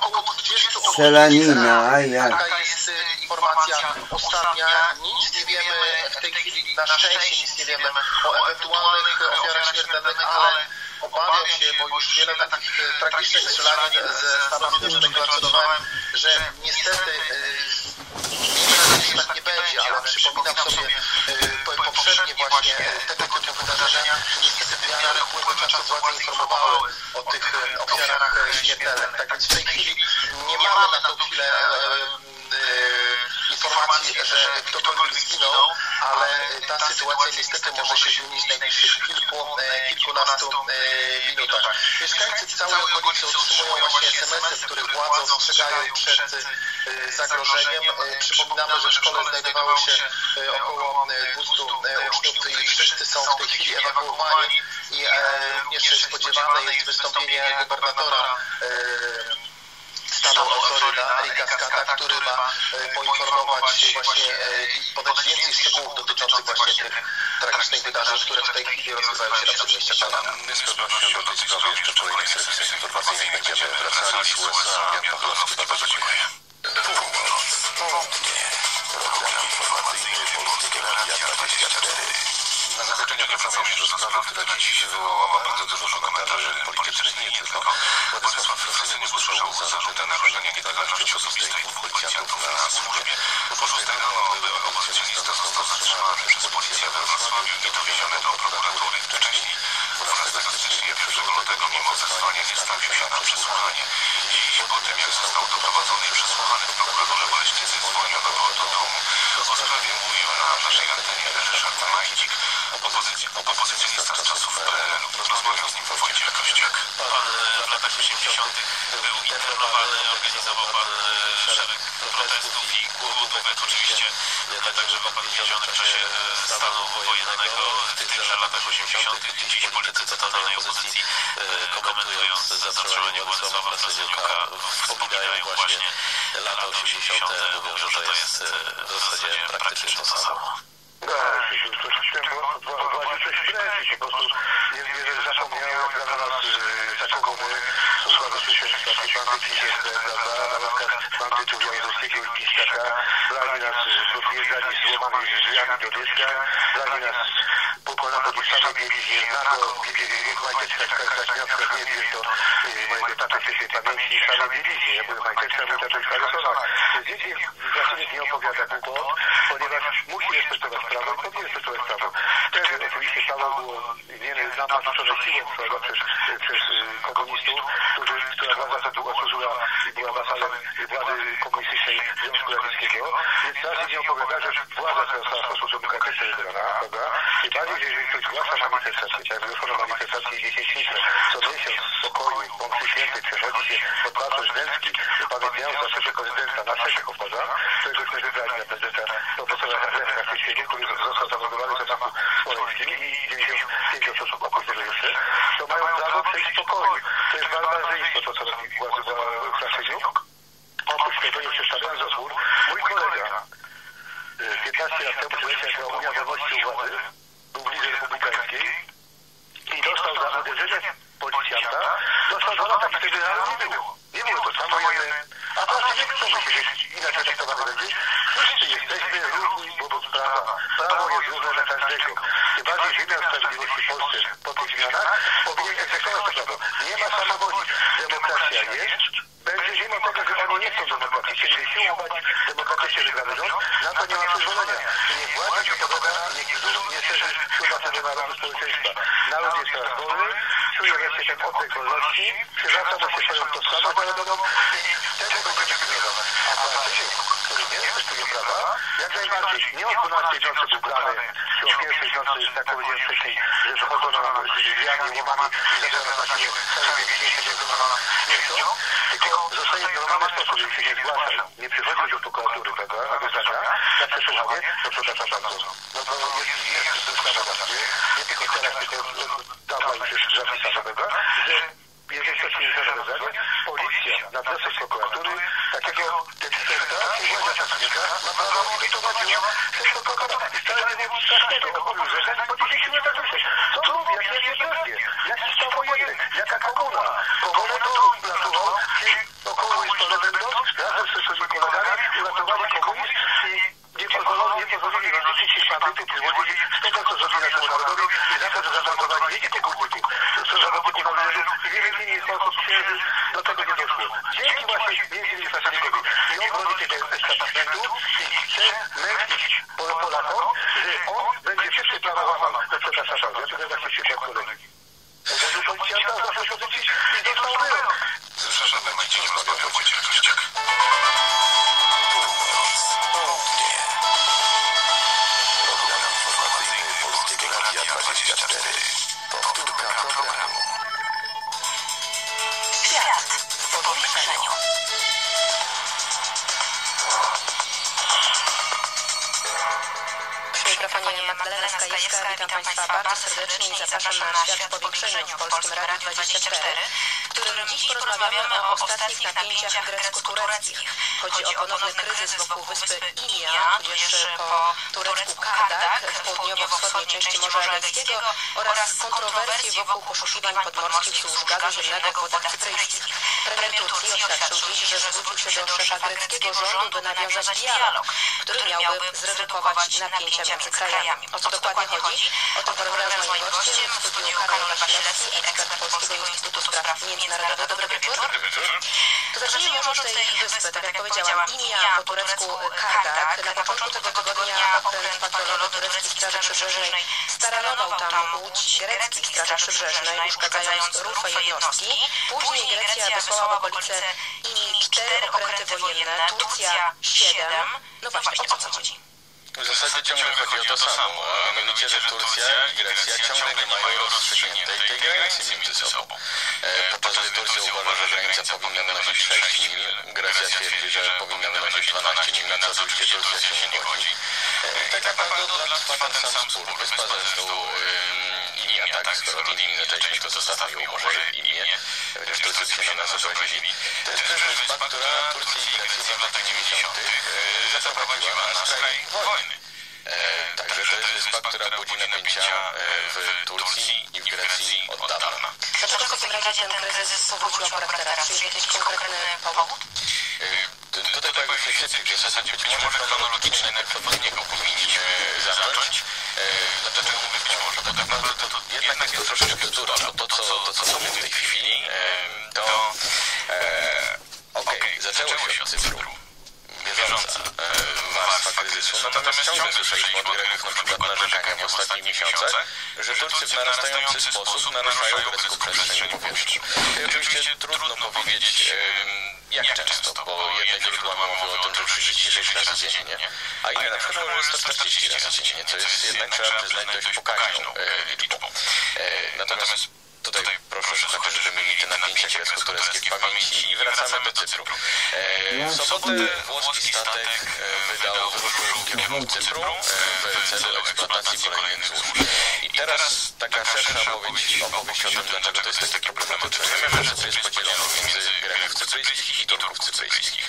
około 20 osób. Strzelanina, a jak? Taka jest y, informacja ostatnia. Nic nie wiemy w tej chwili, na szczęście nic nie wiemy o ewentualnych ofiarach śmiertelnych, ale obawiam się, bo już wiele takich y, tragicznych strzelanin ze Stanów Zjednoczonych relacjonowałem, że niestety że tak nie będzie, ale przypominam sobie y, po- poprzednie właśnie y, tego typu wydarzenia. Niestety w miarę upływu czasu władze informowały o tych ofiarach śmiertelnych. Tak więc w tej chwili nie mamy na tą chwilę informacji, że ktokolwiek zginął, ale ta sytuacja niestety może się zmienić w najbliższych kilku, e, kilkunastu e, minutach. Mieszkańcy całej okolicy otrzymują właśnie SMS-y, w których władze ostrzegają przed e, zagrożeniem. E, Przypominamy, że w szkole znajdowało się e, około e, 200 e, uczniów i wszyscy są w tej chwili ewakuowani i e, również spodziewane jest wystąpienie gubernatora e, stanu Floryda, Erika Skata, który ma e, poinformować właśnie e, i podać więcej szczegółów dotyczących właśnie tych tragicznych wydarzeń, które w tej chwili rozgrywają się na przedmieściach Kanady. My z pewnością do tej sprawy jeszcze w kolejnych serwisach informacyjnych będziemy wracali z USA. Jan Pawłowski, bardzo dziękuję. Południe. Program informacyjny Polskiego Radia 24. Na zakończenie wracamy jeszcze do sprawy, która dziś wywołała bardzo dużo komentarzy politycznych, nie tylko. Władysław Frasyniuk usłyszał zarzuty naruszenia niepodległości osobistej dwóch policjantów na służbie. Rano były opozycjonista został zatrzymany przez policję we Wrocławiu i dowieziony do prokuratury w Czeczeni. 12 stycznia 1 lutego mimo zezwania nie stawił się na przesłuchanie. Po tym, jak został doprowadzony i przesłuchany w prokuraturze Boleścicy dzwoniono go do domu. O sprawie mówił na naszej antenie Ryszard Majdzik, opozycjonista z czasów PRL-u. Rozmawiał z nim Wojciech Kościak. Pan e, w latach 80. był internowany, organizował pan e, szereg protestów i głodówek oczywiście, e, także był pan więziony w czasie e, stanu wojennego. W tychże latach 80. dziś politycy totalnej opozycji e, komentując zatrzymanie Władysława Frasyniuka wspominają właśnie lata 80. mówią, że to jest e, w zasadzie praktycznie to samo. Tak, coś w tym władzy coś śledzi, po prostu nie wiem, że zapomniało, jak dla nas służba bezpieczeństwa, brali nas, wyjeżdżali z złomami drzwiami do dyska, brali nas po na podniesione bieliźnie, na to majteczka, kraśniowska, nie wiem, to mojego taty świętej pamięci, same bieliźnie, ja byłem majteczka, mój tatuś Karlsona. Dzieci zaczynać nie opowiada głupot, ponieważ musi respektować prawo i powinien respektować prawo. Wtedy oczywiście prawo było nie naruszone siłą całego przez, przez y, komunistów, która władza ta długo służyła i była wasalem władzy komunistycznej Związku Radzieckiego. Teraz nie opowiada, że władza ta została w sposób demokratyczny wybrana, prawda? Tym bardziej, że jeżeli ktoś zgłasza manifestację, tak jak wyszło na manifestację dziesięćnicze, co miesiąc w spokoju, po mszy świętej przechodzi się pod plac prezydencki, upamiętniając naszego prezydenta, naszego, prawda? Któregośmy wybrali na prezydenta profesora Lecha Krzysiego, który został zamordowany w ataku smoleńskim i 95 osób tego jeszcze, to mają prawo przejść w spokoju. To jest barbarzyństwo, to co robi władzy Krzysiuk. Oprócz tego nie przedstawiając rozwór, mój kolega y, 15 lat temu się jako Unia Wolności u Władzy, był w Lidze Republikańskiej i dostał za uderzenie policjanta, dostał dwa lata i wtedy rano nie było. Nie było to samo jedne. A teraz nie chcą się, że inaczej traktowane będzie. Wszyscy jesteśmy równi wobec prawa. Prawo jest równe dla każdego. Tym bardziej wymiar sprawiedliwości w Polsce po tych zmianach powinien egzekwować to prawo. Nie ma samowoli. Demokracja jest. Będzie mimo tego, że oni nie chcą demokracji. Chcieli siłować demokratycznie wygrany rząd, na to nie ma przyzwolenia. Niech władza się pogoda, niech nie szerzy wpływa do narodu społeczeństwa. Naród jest teraz wolny, czuje wreszcie ten oddech wolności, przywraca mu się swoją tożsamość narodową i tego będziemy pilnować. A Polacy, który nie respektuje prawa, jak najbardziej nie o 12 nocy był brany, czy o pierwszej nocy, jak powiedziałem wcześniej, że wychodzono nam z drzwiami, łomami i zabrano na siebie więzienie, że to nie chcą, tylko zostaje normalny sposób, jeżeli się nie zgłaszał, nie przychodził do prokuratury, prawda, na wyznania, na przesłuchanie, to przepraszam bardzo. No to jest, jest ustawa właściwie, nie tylko teraz, tylko dawno już jest zapisane, prawda, że jeżeli ktoś nie zna rozwiązanie, policja na wniosek prokuratury takiego delikenta, czy władza czasownika ma prawo wyprowadziła przez prokuratora. Wcale nie wiem strasznego, ogólnie, że ten po 10 minutach myśleć, co mówi, jakie jest nieprawdzie, jaki stan jaka komuna. Powolę to uratował, czyli około jest do tego nie doszło. Dzięki właśnie między innymi Fasonikowi i obrony tego establishmentu chce męczyć Polakom, że on będzie łamał. To przepraszam bardzo, ja właśnie się kolegi. Magdalena Skajewska, witam Państwa bardzo serdecznie i zapraszam na Świat w powiększeniu w Polskim Radiu 24, w którym dziś porozmawiamy o ostatnich napięciach grecko-tureckich. Chodzi o ponowny kryzys wokół wyspy Inia, tudzież po turecku Kardak w południowo-wschodniej części Morza Egejskiego oraz kontrowersje wokół poszukiwań podmorskich wzdłuż gazu ziemnego w wodach cypryjskich. Premier Turcji oświadczył dziś, że zwrócił się do szefa greckiego rządu, by nawiązać dialog, który miałby zredukować napięcia między krajami. O co dokładnie chodzi? O tym porozmawiam z moim gościem w studiu Karol Wasilewski, ekspert Polskiego Instytutu Spraw Międzynarodowych. Dobry wieczór. To zacznijmy może od tej wyspy. Tak jak powiedziałam, Inia po turecku Kardak. Na początku tego tygodnia okręt patrolowy tureckiej Straży Przybrzeżnej staranował tam łódź greckiej Straży Przybrzeżnej, uszkadzając rufę jednostki. Później Grecja wysłała w okolice Inii cztery okręty wojenne, Turcja siedem. No właśnie, o co chodzi? W zasadzie ciągle chodzi o to samo, a mianowicie, że Turcja i Grecja ciągle nie mają rozstrzygniętej tej granicy między sobą. E, podczas gdy Turcja uważa, że granica powinna wynosić 6 mil, Grecja twierdzi, że powinna wynosić 12 mil, na co oczywiście Turcja się nie godzi. E, tak naprawdę od lat trwa ten sam spór. Wyspa zresztą e, Inia, tak, skoro od Inii zaczęliśmy, to zostawił może imię, chociaż Turcy się na nas obrazili. To jest też wyspa, która Turcji i Grecji w latach 90. e, zaprowadziła na skraj wojny. E, także to jest wyspa, która budzi napięcia e, w Turcji i w Grecji od dawna. Dlaczego w takim razie ten kryzys powrócił akurat teraz? Czy jest jakiś konkretny powód? E, Tutaj pojawił się Cypr, w zasadzie być może chronologicznie najpierw od niego powinniśmy zacząć. E, Dlaczego mówię być może? Bo tak naprawdę to jest troszeczkę bo to co, to, co mamy w tej chwili, e, to e, okej, zaczęło się od Cypru. Bieżąca e, warstwa kryzysu, natomiast ciągle słyszeliśmy od Greków na przykład narzekania w ostatnich miesiącach, że Turcy w narastający sposób naruszają grecką przestrzeń powietrzną. I oczywiście trudno powiedzieć em, jak często, bo jedne źródła mówią o tym, że 36 razy dziennie, a inne na przykład mówią, że 140 razy dziennie, co jest jednak, trzeba przyznać, dość pokaźną e, liczbą. E, Natomiast Tutaj proszę słuchaczy, żeby mieli te napięcia grecko-tureckie w pamięci i wracamy do Cypru. E, w sobotę włoski statek e, wydał, wyruszył w kierunku Cypru. E, w celu eksploatacji kolejnych złóż. Teraz taka szersza opowieść, opowieść o tym, dlaczego to jest takie problematyczne. Wiemy, że Cypr jest podzielony między Greków cypryjskich i Turków cypryjskich.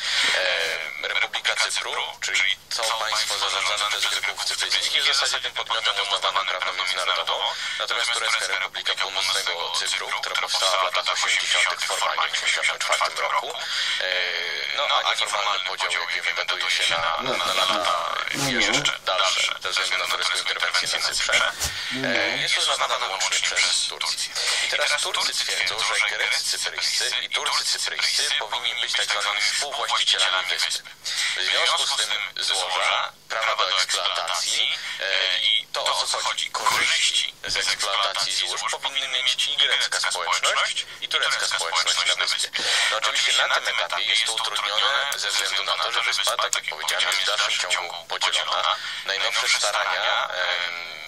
E, Republika Cypru, czyli to państwo zarządzane przez Greków cypryjskich jest w zasadzie tym podmiotem uznawanym prawną międzynarodową. Natomiast Turecka Republika Północnego Cypru, która powstała w latach 80. formalnie w 1984 roku, e, no a nieformalny podział, jaki wygaduje się na, na, na lata jeszcze na turecką interwencję na Cyprze, e, jest uznawana wyłącznie przez Turcję. I teraz Turcy twierdzą, że Grecy cypryjscy i Turcy cypryjscy powinni być tak zwanymi współwłaścicielami wyspy. W związku z tym złoża prawa do eksploatacji e, i to o co chodzi, korzyści z eksploatacji złóż powinny mieć i grecka społeczność i turecka społeczność na wyspie. No oczywiście na tym etapie jest to utrudnione ze względu na to, że wyspa, tak jak powiedziałem, jest w dalszym ciągu podzielona. Najnowsze starania,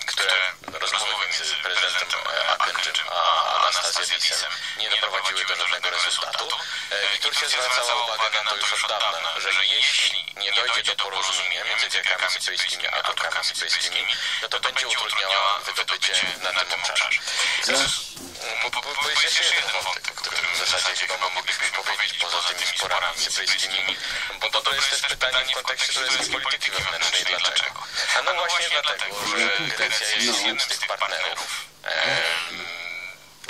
które rozmowy między prezydentem e, Akıncım a Anastazjadisem nie doprowadziły do żadnego rezultatu. E, I Turcja zwracała uwagę na to już od dawna, że jeśli nie dojdzie do porozumienia między Grekami cypryjskimi a Turkami cypryjskimi, no to będzie utrudniała wydobycie na tym obszarze. Jest jeszcze jeden wątek, o którym w zasadzie chyba moglibyśmy powiedzieć poza tymi sporami cypryjskimi, bo to, to jest też pytanie w kontekście tureckiej polityki wewnętrznej. Dlaczego? A no właśnie dlatego, że Grecja jest jednym z tych partnerów, em,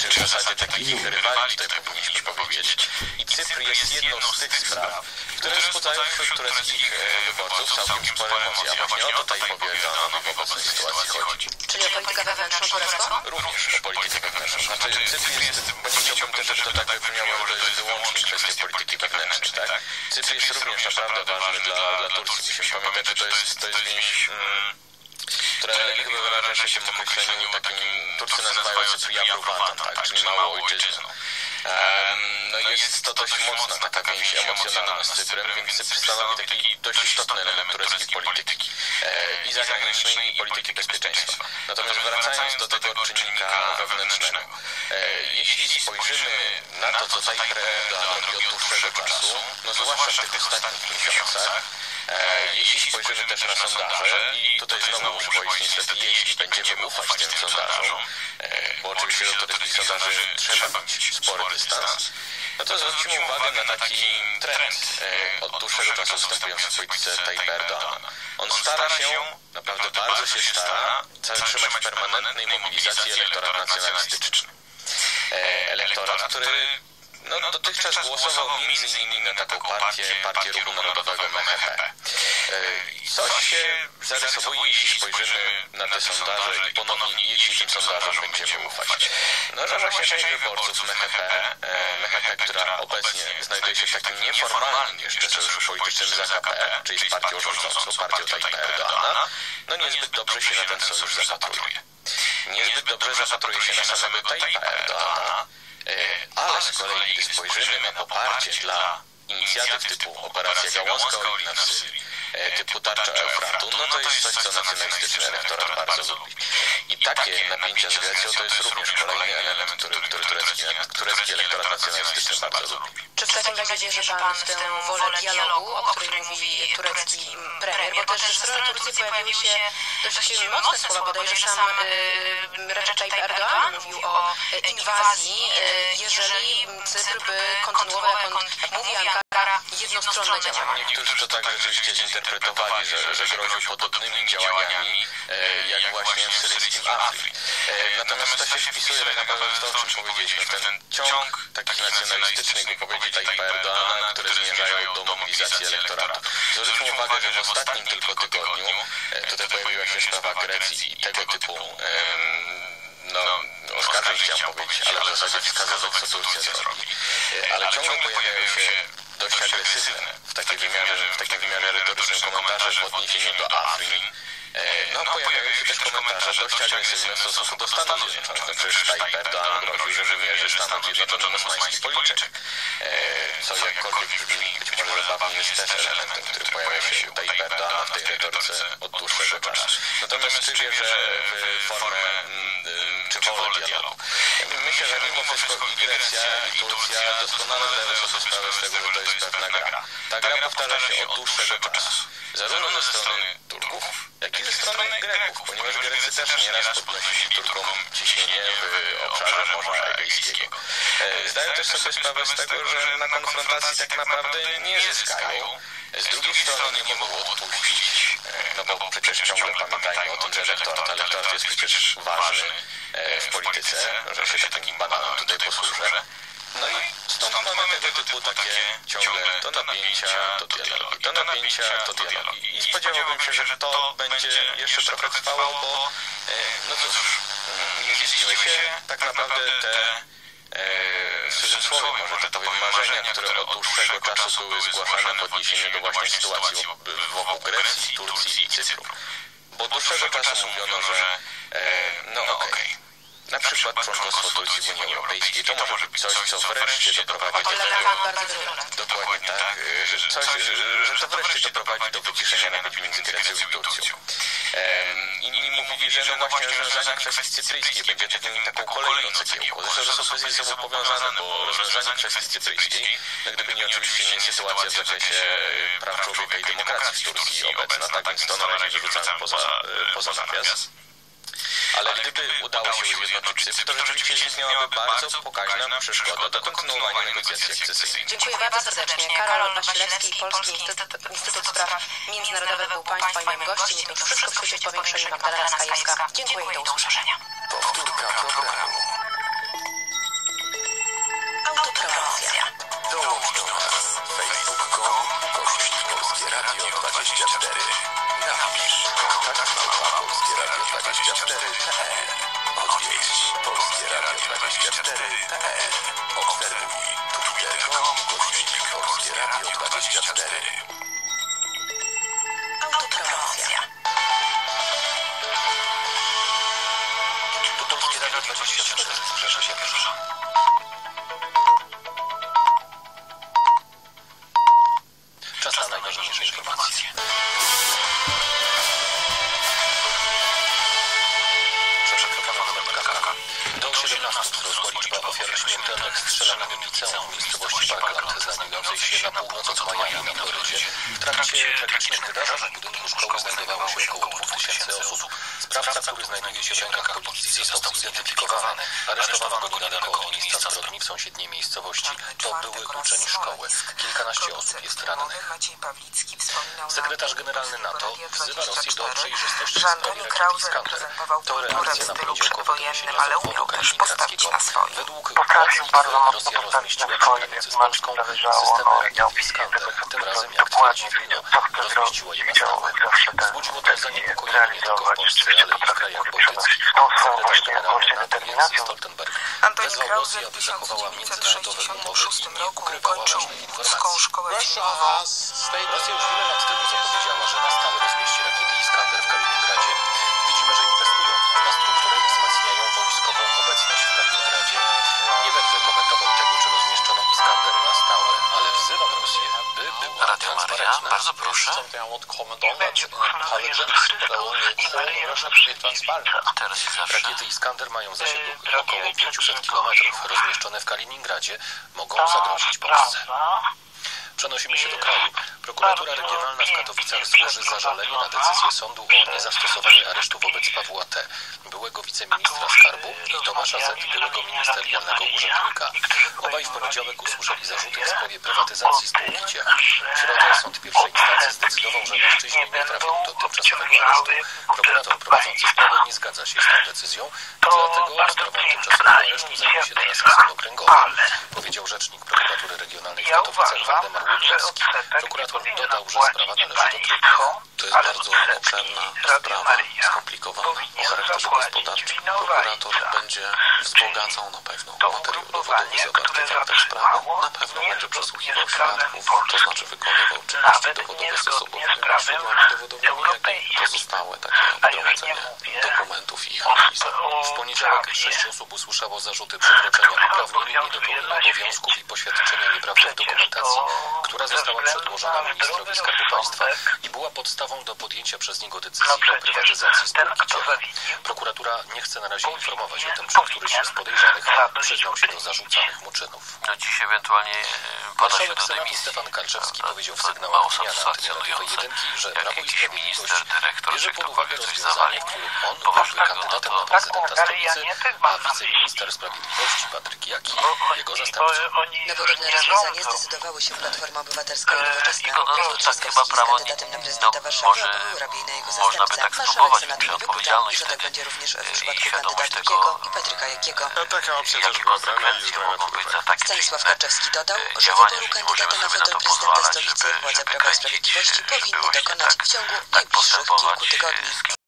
czy w zasadzie takich rywali, tutaj powinniśmy powiedzieć. I Cypr jest jedną z tych spraw, które wzbudzają wśród tureckich e, wyborców całkiem spore emocje, a właśnie o to Tajibowi Erdoganowi w obecnej sytuacji chodzi. Czyli o politykę wewnętrzną turecką? Również o politykę wewnętrzną. Znaczy Cypr jest, bo nie chciałbym też, żeby to tak wybrzmiało, że to jest wyłącznie kwestia polityki wewnętrznej, tak? Cypr jest również naprawdę ważny dla, dla Turcji. Musimy pamiętać, że to jest, to jest więź, mm, lepiej chyba wyraża się w tym określeniu takim, Turcy nazywają Cypr Jabrowatan, tak? Czyli małą ojczyzną. Em, No jest to dość mocna taka więź emocjonalna z Cyprem, więc Cypr stanowi taki dość istotny element tureckiej polityki e, i zagranicznej, i polityki bezpieczeństwa. Natomiast wracając do tego czynnika wewnętrznego, e, jeśli spojrzymy na to, co Erdogan robi od dłuższego czasu, no zwłaszcza w tych ostatnich miesiącach, E, jeśli spojrzymy też na sondaże, i tutaj znowu muszę powiedzieć niestety, jeśli będziemy ufać tym sondażom, e, bo oczywiście do tureckich sondaży trzeba mieć spory dystans, no to zwróćmy uwagę na taki trend. e, od dłuższego czasu występujący w polityce Tayyip Erdogana. On stara się, naprawdę bardzo się stara, trzymać permanentnej mobilizacji elektorat nacjonalistyczny. E, Elektorat, który no, dotychczas głosował innymi na taką partię, partię Ruchu Narodowego MHP. E, Coś się zarysowuje, jeśli spojrzymy na te sondaże i ponownie, jeśli tym sondażom będziemy ufać. No, że właśnie część wyborców MHP, e, MHP, która obecnie znajduje się w takim nieformalnym jeszcze sojuszu politycznym z AKP, czyli z partią rządzącą, partią Tayyipa Erdogana, no niezbyt dobrze się na ten sojusz zapatruje. Niezbyt dobrze zapatruje się na samego Tayyipa Erdogana, E, Ale z kolei, gdy spojrzymy na poparcie dla inicjatyw typu Operacja Gałązka Olina w Syrii, e, typu Tarcza Eufratu, no to jest coś, co nacjonalistyczny elektorat bardzo lubi. I takie napięcia z Grecją to jest również kolejny element, który, który turecki, turecki elektorat nacjonalistyczny bardzo lubi. Czy w takim razie wierzy Pan w tę wolę dialogu, o której mówi turecki premier? Bo też ze strony Turcji pojawiły się dość mocne słowa, bodajże sam y, Recep Tayyip Erdogan mówił o y, inwazji, jeżeli Cypr by kontynuował, jak on mówi Ankara, jednostronne. Niektórzy to tak rzeczywiście zinterpretowali, że, że groził podobnymi działaniami, e, jak właśnie w syryjskim Afryki. E, natomiast to się wpisuje tak naprawdę w to, o czym powiedzieliśmy. Ten ciąg takich nacjonalistycznych wypowiedzi Tayyipa Erdogana, które zmierzają do mobilizacji elektoratu. Zwróćmy uwagę, że w ostatnim tylko tygodniu, e, tutaj pojawiła się sprawa Grecji i tego typu no, oskarżeń chciałem powiedzieć, ale w zasadzie wskazywać, co Turcja zrobi. Ale ciągle pojawiają się dość agresywne w takim wymiarze, w takim wymiarze retorycznym komentarze w odniesieniu do Afryki. E, No, pojawiają się też komentarze dość agresywne w stosunku do Stanów Zjednoczonych. No, przecież Tayyip Erdogan groził, że wymierzy Stanów Zjednoczonych osmański policzek. E, Co jakkolwiek brzmi być może zabawnie jest też elementem, który pojawia się u Tayyip Erdogana w tej retoryce od dłuższego czasu. Natomiast czy wierzę w formę czy wolę dialogu? Myślę, że mimo wszystko i Grecja, i Turcja doskonale zdają sobie sprawę z tego, że to jest pewna gra. Ta gra powtarza się od dłuższego czasu. Zarówno ze strony Turków, jak i ze strony Greków, ponieważ Grecy też nieraz podnosili Turkom ciśnienie w obszarze Morza Egejskiego. E, Zdają też sobie sprawę z tego, że na konfrontacji tak naprawdę nie zyskają. Z drugiej strony nie mogą odpuścić, e, no bo przecież ciągle pamiętajmy o tym, że elektorat, elektorat jest przecież ważny e, w polityce, że się takim bananem tutaj posłużę. No i stąd mamy tego typu takie ciągle to napięcia, to dialogi, to napięcia, to dialogi. I spodziewałbym się, że to będzie jeszcze trochę trwało, bo e, no cóż, nie ziściły się. tak naprawdę te e, w cudzysłowie może to powiem marzenia, które od dłuższego czasu były zgłaszane w odniesieniu do właśnie sytuacji wokół Grecji, Turcji i Cypru. Bo od dłuższego czasu mówiono, że e, no okej, na przykład członkostwo Turcji w Unii Europejskiej. To może być coś, co wreszcie doprowadzi do tego. Dokładnie tak, że, coś, że, że to wreszcie doprowadzi do wyciszenia napięć między Grecją i Turcją. Inni mówili, że no właśnie rozwiązanie kwestii cypryjskiej będzie taką, taką kolejną cegiełką. Zresztą, że są sobą powiązane, bo rozwiązanie kwestii cypryjskiej, no gdyby nie oczywiście nie sytuacja w zakresie y, praw człowieka i demokracji w Turcji obecna, tak więc to na razie wyrzucamy poza, poza nawias. Ale gdyby udało się zjednoczyć Cypr, to rzeczywiście istniałaby bardzo pokaźna przeszkoda do kontynuowania negocjacji akcesyjnych. Dziękuję bardzo serdecznie. Karol Wasilewski, Polski Instytut, Instytut Spraw Międzynarodowych był Państwa i moim gościem. I to już wszystko w świecie powiększeniu Magdalena Skajewska. Dziękuję i do usłyszenia. Powtórka programu. Autopromocja. Dołącz do nas. Facebook.com 24. Napisz Radio 24.pl Odwiedź Polskie Radio 24.pl Obserwuj twitter.com ukośnik Polskie Radio 24 Autopromocja. Polskie Radio 24 zidentyfikowany. Aresztowano go niedaleko od miejsca zbrodni w sąsiedniej miejscowości. To były uczeń szkoły. Kilkanaście osób jest rannych. Sekretarz generalny NATO wzywa Rosję do przejrzystości w sprawie Krause Iskander. To reakcja na poniedziałkowe doniesienia ale umiał też postawić na swoim. Według Potrafił bardzo mocno przy granicy z no i rakiet Iskander. Tym razem, jak dokładnie twierdzi wiedział, Wilno, co chce rozmieściła je na stałe. Wzbudziło to zaniepokojenie nie tylko w Polsce, ale i w krajach bałtyckich. Sekretarz generalny NATO Stoltenberg Antoni wezwał Krause Rosję, w aby zachowała międzynarodowe umowy 1966 i nie roku ukrywała ukończył łódzką informacji. szkołę filmową. Rosja już wiele lat temu zapowiedziała, że na stałe rozmieści rakiety be transparent. Teraz i zawsze. Rakiety Iskander mają zasięg około 500 km. Rozmieszczone w Kaliningradzie mogą zagrozić Polsce. Przenosimy się do kraju. Prokuratura Regionalna w Katowicach złoży zażalenie na decyzję sądu o niezastosowaniu aresztu wobec Pawła T., byłego wiceministra skarbu i Tomasza Z., byłego ministerialnego urzędnika. Obaj w poniedziałek usłyszeli zarzuty w sprawie prywatyzacji spółki Ciech. W środę sąd pierwszej instancji zdecydował, że mężczyźni nie trafią do tymczasowego aresztu. Prokurator prowadzący sprawę nie zgadza się z tą decyzją dlatego sprawą tymczasowego aresztu zajmie się teraz sąd okręgowy, powiedział rzecznik prokuratury regionalnej w Katowicach Waldemar odsetek Prokurator dodał, że sprawa należy do państwo, To jest bardzo obszerna sprawa, skomplikowana. o charakterze gospodarczym. Prokurator będzie wzbogacał na pewno materiał dowodowy zawarty w aktach sprawy. Na pewno będzie przesłuchiwał świadków, to znaczy wykonywał czynności dowodowe z prawem źródłami dowodowymi, jak i pozostałe takie gromadzenie dokumentów i ich o W poniedziałek sześć osób usłyszało zarzuty przekroczenia uprawnień, niedopełnienia obowiązków i poświadczenia nieprawnej dokumentacji, która została przedłożona ministrowi Skarbu Państwa i była podstawą do podjęcia przez niego decyzji No o prywatyzacji spółki Prokuratura nie chce na razie informować o tym, czy któryś z podejrzanych przyznał się do zarzucanych mu czynów. No dziś ewentualnie e, pada się Marszałek do dymisji. Stefan Karczewski powiedział w sygnałach dnia na antenie jedynki, że Prawo i jakiś Sprawiedliwość minister, dyrektor, bierze czy pod uwagę rozwiązanie, w którym on byłby no kandydatem to- na prezydenta stolicy, a wiceminister sprawiedliwości Patryk Jaki jego oni Na podobne nie rozwiązanie zdecydowały się Platforma Obywatelska i E, Nowoczesna. Rafał tak chyba prawo kandydatem na nie- prezydenta no, Warszawy, może a można by zastępca. tak spróbować wyklucza, odpowiedzialność że tak będzie również w i przypadku świadomość kandydata tego, Giego i Patryka Jakiego. No, taka opcja też jakie była brana i mogą być za takie czy Stanisław Kaczewski dodał, że działania, wyboru kandydata na fotel prezydenta stolicy władze żeby Prawa i Sprawiedliwości powinny dokonać tak- w ciągu tak najbliższych kilku tygodni.